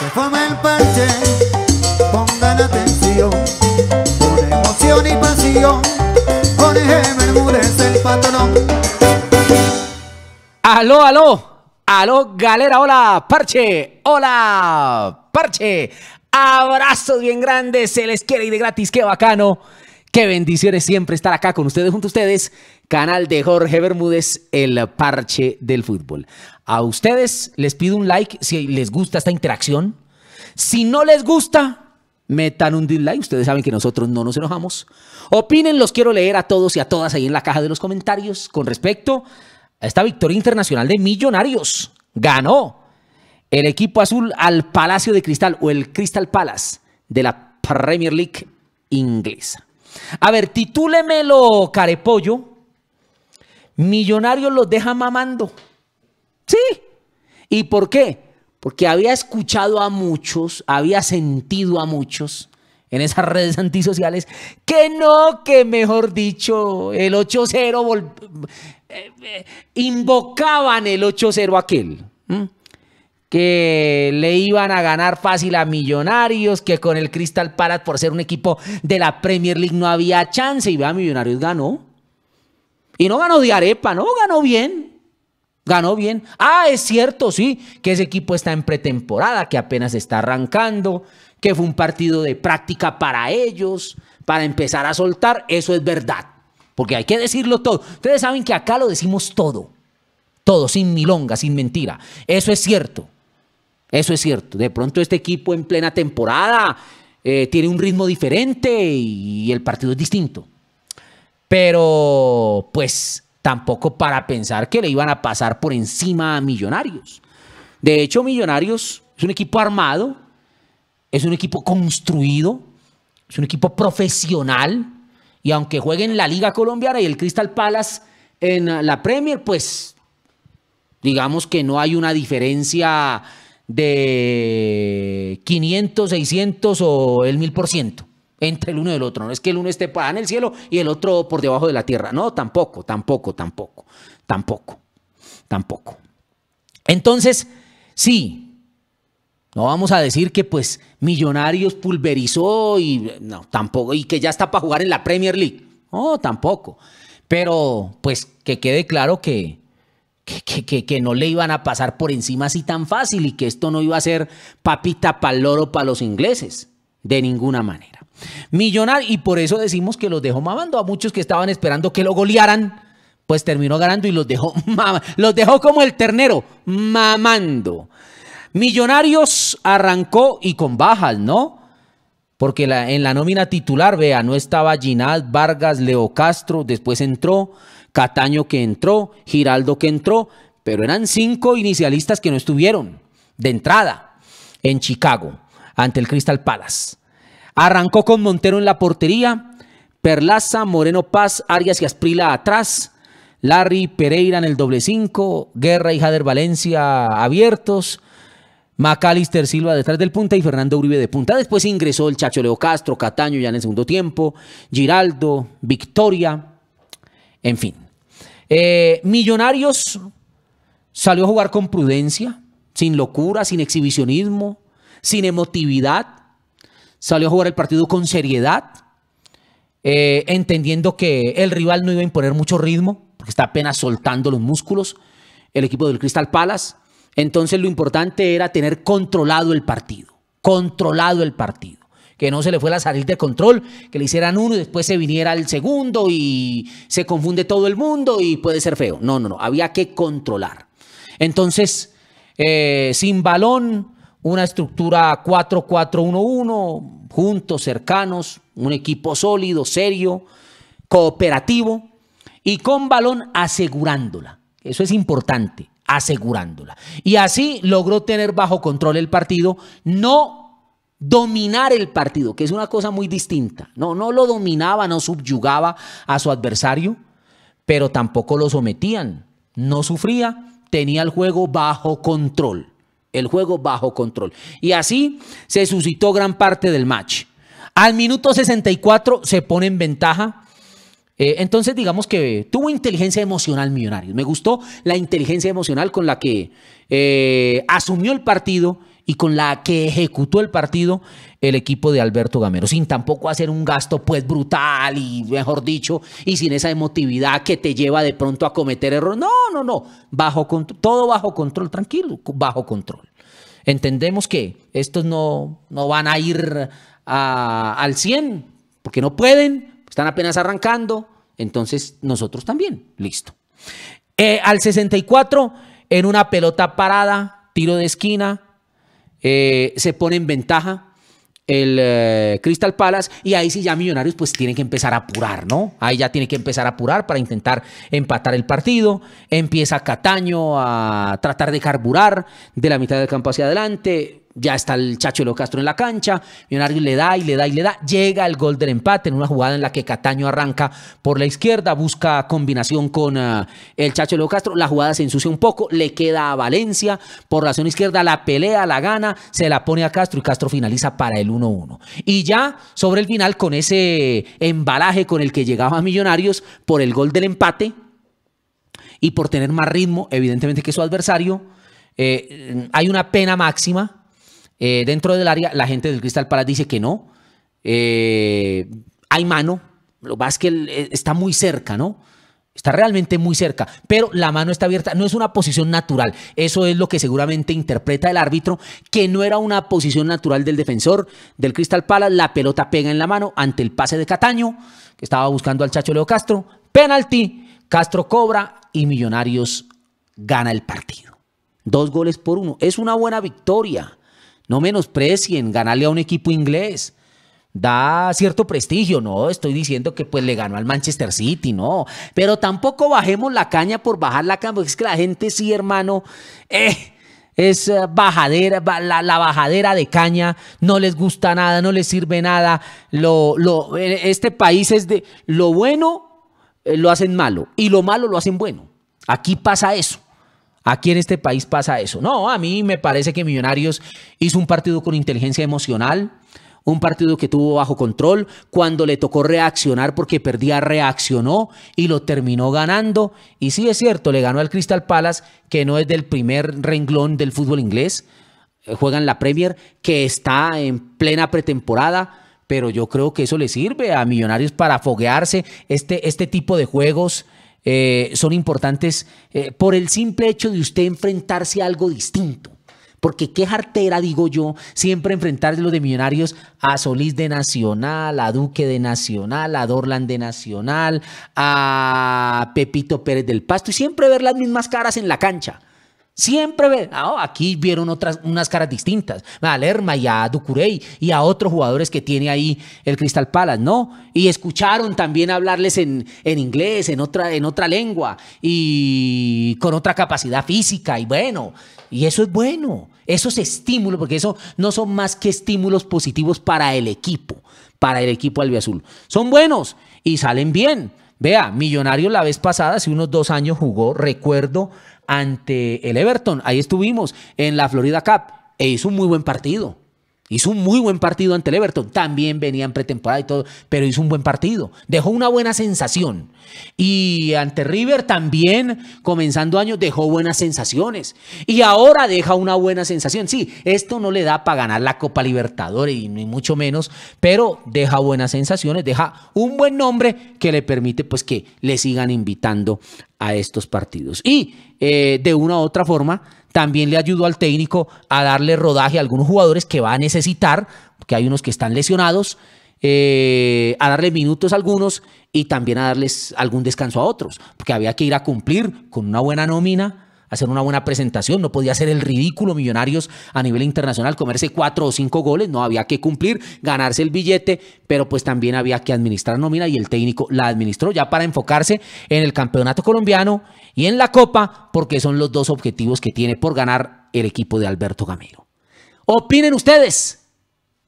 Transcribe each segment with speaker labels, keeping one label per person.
Speaker 1: Se forma el parche, pongan atención, con emoción y pasión, Jorge Bermúdez el patrón.
Speaker 2: Aló, aló, aló, galera, hola, parche, hola, parche. Abrazos bien grandes, se les quiere y de gratis, qué bacano. Qué bendiciones siempre estar acá con ustedes, junto a ustedes. Canal de Jorge Bermúdez, el parche del fútbol. A ustedes les pido un like si les gusta esta interacción. Si no les gusta, metan un dislike. Ustedes saben que nosotros no nos enojamos. Opinen, los quiero leer a todos y a todas ahí en la caja de los comentarios con respecto a esta victoria internacional de Millonarios. Ganó el equipo azul al Palacio de Cristal o el Crystal Palace de la Premier League inglesa. A ver, titúlemelo, carepollo. Millonarios los deja mamando. Sí. ¿Y por qué? Porque había escuchado a muchos, había sentido a muchos en esas redes antisociales que no, que mejor dicho, el 8-0 eh, invocaban el 8-0 aquel. Que le iban a ganar fácil a Millonarios, que con el Crystal Palace por ser un equipo de la Premier League no había chance. Y vea, Millonarios ganó. Y no ganó de arepa, no, ganó bien. Ganó bien. Ah, es cierto, sí, que ese equipo está en pretemporada, que apenas está arrancando, que fue un partido de práctica para ellos, para empezar a soltar. Eso es verdad. Porque hay que decirlo todo. Ustedes saben que acá lo decimos todo. Todo, sin milonga, sin mentira. Eso es cierto. Eso es cierto. De pronto este equipo en plena temporada eh, tiene un ritmo diferente y el partido es distinto. Pero pues tampoco para pensar que le iban a pasar por encima a Millonarios. De hecho, Millonarios es un equipo armado, es un equipo construido, es un equipo profesional. Y aunque juegue en la Liga Colombiana y el Crystal Palace en la Premier, pues digamos que no hay una diferencia de 500, 600 o el 1000% entre el uno y el otro. No es que el uno esté en el cielo y el otro por debajo de la tierra. No, tampoco, tampoco, tampoco, tampoco, tampoco. Entonces, sí, no vamos a decir que pues Millonarios pulverizó y no, tampoco, y que ya está para jugar en la Premier League. No, tampoco. Pero pues que quede claro que, que, que, no le iban a pasar por encima así tan fácil y que esto no iba a ser papita para loro para los ingleses. De ninguna manera. Millonario, y por eso decimos que los dejó mamando a muchos que estaban esperando que lo golearan, pues terminó ganando y los dejó, los dejó como el ternero, mamando. Millonarios arrancó y con bajas, ¿no? Porque en la nómina titular, vea, no estaba Ginald, Vargas, Leo Castro, después entró Cataño que entró, Giraldo que entró, pero eran cinco inicialistas que no estuvieron de entrada en Chicago ante el Crystal Palace. Arrancó con Montero en la portería, Perlaza, Moreno Paz, Arias y Asprila atrás, Larry Pereira en el doble cinco, Guerra y Jader Valencia abiertos, Macalister Silva detrás del punta y Fernando Uribe de punta. Después ingresó el Chacho Leo Castro, Cataño ya en el segundo tiempo, Giraldo, Victoria, en fin. Eh, Millonarios salió a jugar con prudencia, sin locura, sin exhibicionismo, sin emotividad salió a jugar el partido con seriedad, eh, entendiendo que el rival no iba a imponer mucho ritmo, porque está apenas soltando los músculos, el equipo del Crystal Palace. Entonces lo importante era tener controlado el partido, controlado el partido. Que no se le fuera a salir de control, que le hicieran uno y después se viniera el segundo y se confunde todo el mundo y puede ser feo. No, no, no, había que controlar. Entonces, eh, sin balón, una estructura 4-4-1-1, juntos, cercanos, un equipo sólido, serio, cooperativo y con balón asegurándola. Eso es importante, asegurándola. Y así logró tener bajo control el partido, no dominar el partido, que es una cosa muy distinta. No, no lo dominaba, no subyugaba a su adversario, pero tampoco lo sometían. No sufría, tenía el juego bajo control el juego bajo control. Y así se suscitó gran parte del match. Al minuto 64 se pone en ventaja. Eh, entonces digamos que tuvo inteligencia emocional millonario. Me gustó la inteligencia emocional con la que eh, asumió el partido y con la que ejecutó el partido el equipo de Alberto Gamero, sin tampoco hacer un gasto pues brutal y mejor dicho, y sin esa emotividad que te lleva de pronto a cometer errores. No, no, no, bajo todo bajo control, tranquilo, bajo control. Entendemos que estos no, no van a ir al 100 porque no pueden, están apenas arrancando, entonces nosotros también, listo. Eh, al 64, en una pelota parada, tiro de esquina, eh, se pone en ventaja el eh, Crystal Palace y ahí sí ya Millonarios pues tienen que empezar a apurar, ¿no? Ahí ya tiene que empezar a apurar para intentar empatar el partido. Empieza Cataño a tratar de carburar de la mitad del campo hacia adelante ya está el Chacho Leo Castro en la cancha, Millonarios le da y le da y le da, llega el gol del empate en una jugada en la que Cataño arranca por la izquierda, busca combinación con eh, el Chacho Leo Castro, la jugada se ensucia un poco, le queda a Valencia. Por la zona izquierda, la pelea, la gana, se la pone a Castro y Castro finaliza para el 1-1. Y ya sobre el final, con ese embalaje con el que llegaba Millonarios por el gol del empate y por tener más ritmo, evidentemente que su adversario, eh, hay una pena máxima eh, dentro del área, la gente del Crystal Palace dice que no. Eh, hay mano. Lo es que eh, está muy cerca, ¿no? Está realmente muy cerca, pero la mano está abierta. No es una posición natural. Eso es lo que seguramente interpreta el árbitro, que no era una posición natural del defensor del Crystal Palace. La pelota pega en la mano ante el pase de Cataño, que estaba buscando al Chacho Leo Castro. Penalti. Castro cobra y Millonarios gana el partido. Dos goles por uno. Es una buena victoria. No menosprecien ganarle a un equipo inglés. Da cierto prestigio, no estoy diciendo que pues le ganó al Manchester City, no, pero tampoco bajemos la caña por bajar la caña, es que la gente sí, hermano, eh, es eh, bajadera, la, bajadera de caña, no les gusta nada, no les sirve nada. Lo, lo, eh, este país es de lo bueno lo hacen malo y lo malo lo hacen bueno. Aquí pasa eso. Aquí en este país pasa eso. No, a mí me parece que Millonarios hizo un partido con inteligencia emocional, un partido que tuvo bajo control. Cuando le tocó reaccionar porque perdía, reaccionó y lo terminó ganando. Y sí es cierto, le ganó al Crystal Palace, que no es del primer renglón del fútbol inglés. Eh, juega en la Premier, que está en plena pretemporada pero yo creo que eso le sirve a Millonarios para foguearse este, este tipo de juegos eh, son importantes eh, por el simple hecho de usted enfrentarse a algo distinto. Porque qué jartera, digo yo, siempre enfrentarse los de millonarios a Solís de Nacional, a Duque de Nacional, a Dorland de Nacional, a Pepito Pérez del Pasto y siempre ver las mismas caras en la cancha. Siempre ve, ah, aquí vieron otras, unas caras distintas, a Lerma y a Ducurey y a otros jugadores que tiene ahí el Crystal Palace, ¿no? Y escucharon también hablarles en, en inglés, en otra, en otra lengua y con otra capacidad física y bueno, y eso es bueno, esos estímulos, porque eso no son más que estímulos positivos para el equipo, para el equipo albiazul. Son buenos y salen bien. Vea, Millonario la vez pasada, hace unos dos años jugó, recuerdo, ante el Everton. Ahí estuvimos en la Florida Cup e hizo un muy buen partido. Hizo un muy buen partido ante el Everton. También venía en pretemporada y todo, pero hizo un buen partido. Dejó una buena sensación. Y ante River también, comenzando año, dejó buenas sensaciones. Y ahora deja una buena sensación. Sí, esto no le da para ganar la Copa Libertadores, y ni mucho menos, pero deja buenas sensaciones, deja un buen nombre que le permite pues que le sigan invitando a estos partidos. Y eh, de una u otra forma, también le ayudó al técnico a darle rodaje a algunos jugadores que va a necesitar, que hay unos que están lesionados, eh, a darle minutos a algunos y también a darles algún descanso a otros, porque había que ir a cumplir con una buena nómina hacer una buena presentación, no podía ser el ridículo Millonarios a nivel internacional, comerse cuatro o cinco goles, no había que cumplir, ganarse el billete, pero pues también había que administrar nómina y el técnico la administró ya para enfocarse en el campeonato colombiano y en la Copa, porque son los dos objetivos que tiene por ganar el equipo de Alberto Gamero. Opinen ustedes.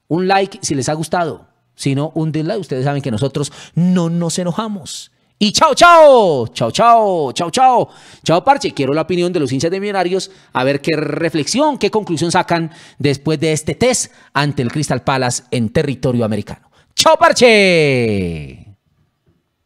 Speaker 2: Un like si les ha gustado. Si no, un dislike. Ustedes saben que nosotros no nos enojamos. Y chao, chao, chao, chao, chao, chao, chao, parche. Quiero la opinión de los hinchas de Millonarios, a ver qué reflexión, qué conclusión sacan después de este test ante el Crystal Palace en territorio americano. Chao, parche.